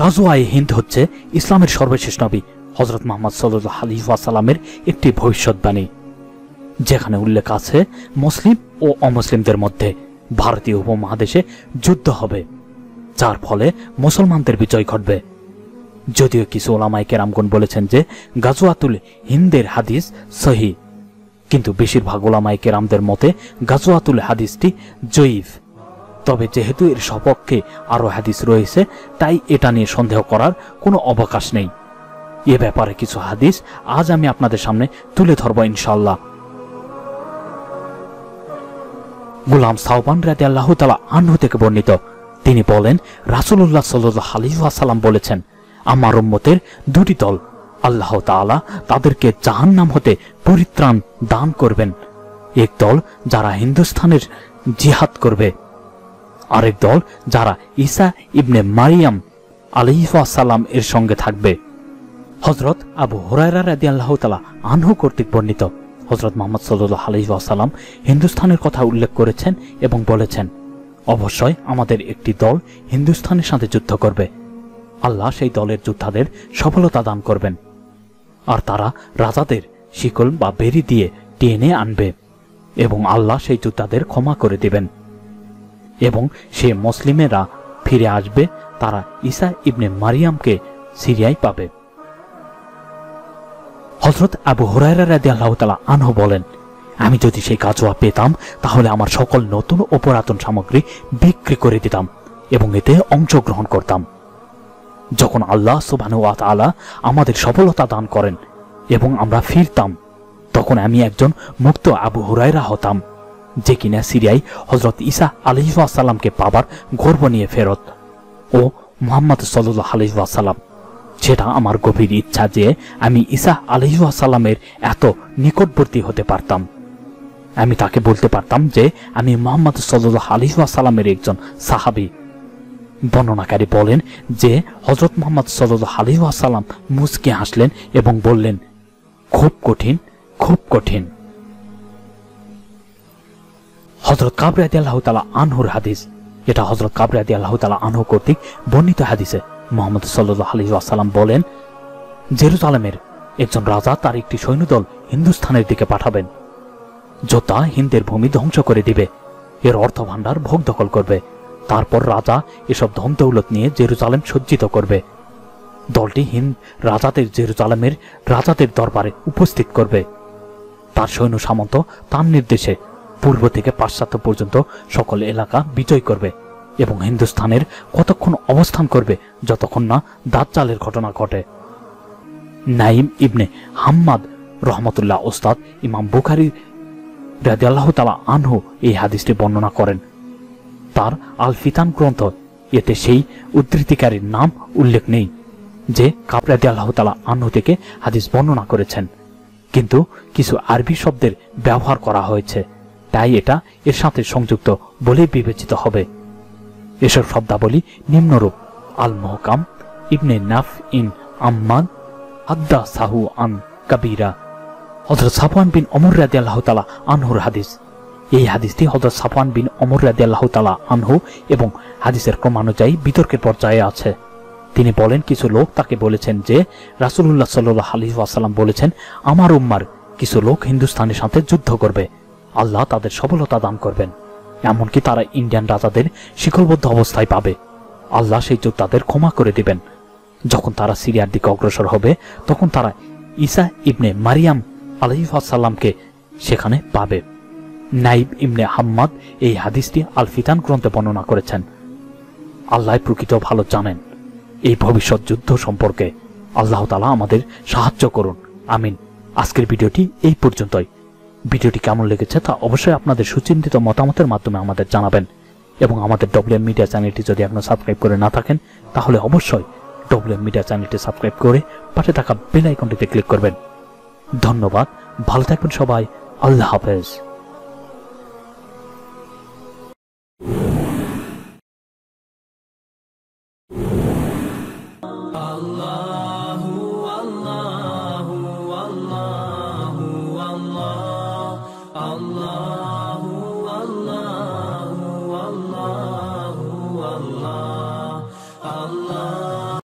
গাজোয়াই হিন্দ হচ্ছে ইসলামের সর্বশেষ নবী হজরত মোহাম্মদ সাল্লাহ আলিফাসাল্লামের একটি ভবিষ্যৎবাণী, যেখানে উল্লেখ আছে মুসলিম ও অমুসলিমদের মধ্যে ভারতীয় উপমহাদেশে যুদ্ধ হবে, যার ফলে মুসলমানদের বিজয় ঘটবে। যদিও কিছু ওলামাই কেরামগুন বলেছেন যে গাজোয়াতুল হিন্দের হাদিস সহি, কিন্তু বেশিরভাগ ওলামাই কেরামদের মতে গাজোয়াতুল হাদিসটি জয়ীফ। তবে যেহেতু এর সপক্ষে আরও হাদিস রয়েছে, তাই এটা নিয়ে সন্দেহ করার কোনো অবকাশ নেই। এ ব্যাপারে কিছু হাদিস আজ আমি আপনাদের সামনে তুলে ধরব ইনশাল্লাহ গুলাম সাহবান রাতে আল্লাহ তালা আনহু থেকে বর্ণিত। তিনি বলেন রাসুল্লাহ সাল্লাহ আলিহাসাল্লাম বলেছেন, আমার উম্মতের দুটি দল, আল্লাহ তাআলা তাদেরকে জাহান্নাম হতে পরিত্রাণ দান করবেন। এক দল যারা হিন্দুস্থানের জিহাদ করবে আরেক দল যারা ঈসা ইবনে মারিয়াম আলিহাসাল্লাম এর সঙ্গে থাকবে। হজরত আবু হুরায়রা রাদি আল্লাহ তালা আনহু কর্তৃক বর্ণিত। হজরত মোহাম্মদ সাল্লাহ আলহিহাসাল্লাম হিন্দুস্থানের কথা উল্লেখ করেছেন এবং বলেছেন, অবশ্যই আমাদের একটি দল হিন্দুস্থানের সাথে যুদ্ধ করবে। আল্লাহ সেই দলের যোদ্ধাদের সফলতা দান করবেন। আর তারা রাজাদের শিকল বা বেরি দিয়ে টেনে আনবে এবং আল্লাহ সেই যোদ্ধাদের ক্ষমা করে দিবেন। এবং সে মুসলিমেরা ফিরে আসবে, তারা ঈসা ইবনে মারিয়ামকে সিরিয়ায় পাবে। হজরত আবু তালা আনহু বলেন, আমি যদি সেই কাজোয়া পেতাম, তাহলে আমার সকল নতুন ও পুরাতন সামগ্রী বিক্রি করে দিতাম এবং এতে অংশগ্রহণ করতাম। যখন আল্লাহ সুবানু আলা আমাদের সফলতা দান করেন এবং আমরা ফিরতাম, তখন আমি একজন মুক্ত আবু হুরায়রা হতাম। যে কিনা সিরিয়ায় হজরত ইসা আলহিসাল্লামকে পাবার গর্ব নিয়ে ফেরত। ও মোহাম্মদ সাল্লাহ আলহিসাল্লাম সেটা আমার গভীর ইচ্ছা যে আমি ইসা আলহিসাল্লামের এত নিকটবর্তী হতে পারতাম। আমি তাকে বলতে পারতাম যে আমি মোহাম্মদ সাল্লাহ আলহিসাল্লামের একজন সাহাবি। বর্ণনাকারী বলেন যে হজরত মোহাম্মদ সাল্লাহ আলহিহাসাল্লাম মুসকে হাসলেন এবং বললেন, খুব কঠিন খুব কঠিন। হজরত কাবরাদি আল্লাহ তালা আনহুর হাদিস। এটা হজরত কাবরাদি আল্লাহ তালা আনহু কর্তৃক বর্ণিত হাদিসে মোহাম্মদ সাল্লাহ আলী আসাল্লাম বলেন জেরুজালেমের একজন রাজা তার একটি সৈন্যদল হিন্দুস্থানের দিকে পাঠাবেন। যোদ্ধা হিন্দের ভূমি ধ্বংস করে দিবে। এর অর্থ ভাণ্ডার ভোগ দখল করবে। তারপর রাজা এসব ধন দৌলত নিয়ে জেরুজালেম সজ্জিত করবে। দলটি হিন্দ রাজাদের জেরুজালেমের রাজাদের দরবারে উপস্থিত করবে। তার সৈন্য সামন্ত তার নির্দেশে পূর্ব থেকে পাশ্চাত্য পর্যন্ত সকল এলাকা বিজয় করবে এবং হিন্দুস্থানের কতক্ষণ অবস্থান করবে যতক্ষণ না দাঁতচালের ঘটনা ঘটে। নাইম ইবনে হাম্মাদ রহমতুল্লাহ ওস্তাদ ইমাম বুখারি রাজি আল্লাহ তালা আনহু এই হাদিসটি বর্ণনা করেন। তার আল ফিতান গ্রন্থ, এতে সেই উদ্ধৃতিকারীর নাম উল্লেখ নেই, যে কাপরাদি আল্লাহ তালা আনহু থেকে হাদিস বর্ণনা করেছেন। কিন্তু কিছু আরবি শব্দের ব্যবহার করা হয়েছে। তাই এটা এর সাথে সংযুক্ত বলে বিবেচিত হবে। এসব শব্দাবলী নিম্নরূপ আল মহকাম ইবনে নাফ ইন আম্মান, আদ্দা সাহু আন কাবিরা। হজরত সাফওয়ান বিন অমর রাদি আল্লাহ তালা আনহুর হাদিস। এই হাদিসটি হজরত সাফওয়ান বিন অমর রাদি আল্লাহ তালা আনহু এবং হাদিসের ক্রমানুযায়ী বিতর্কের পর্যায়ে আছে। তিনি বলেন, কিছু লোক তাকে বলেছেন যে রাসুল্লাহ সাল্লাহ আলী আসাল্লাম বলেছেন, আমার উম্মার কিছু লোক হিন্দুস্তানের সাথে যুদ্ধ করবে। আল্লাহ তাদের সফলতা দান করবেন। এমনকি তারা ইন্ডিয়ান রাজাদের শিকলবদ্ধ অবস্থায় পাবে। আল্লাহ সেই যোদ্ধাদের ক্ষমা করে দিবেন। যখন তারা সিরিয়ার দিকে অগ্রসর হবে, তখন তারা ঈসা ইবনে মারিয়াম আলহিফাসাল্লামকে সেখানে পাবে। নাইব ইবনে হাম্মাদ এই হাদিসটি আল ফিতান গ্রন্থে বর্ণনা করেছেন। আল্লাহ প্রকৃত ভালো জানেন। এই ভবিষ্যৎ যুদ্ধ সম্পর্কে আল্লাহ তালা আমাদের সাহায্য করুন। আমিন। আজকের ভিডিওটি এই পর্যন্তই। ভিডিওটি কেমন লেগেছে তা অবশ্যই আপনাদের সুচিন্তিত মতামতের মাধ্যমে আমাদের জানাবেন। এবং আমাদের ডব্লিউএম মিডিয়া চ্যানেলটি যদি এখনও সাবস্ক্রাইব করে না থাকেন, তাহলে অবশ্যই ডব্লিউএম মিডিয়া চ্যানেলটি সাবস্ক্রাইব করে পাশে থাকা বেল আইকনটিতে ক্লিক করবেন। ধন্যবাদ, ভালো থাকবেন সবাই, আল্লাহ হাফেজ।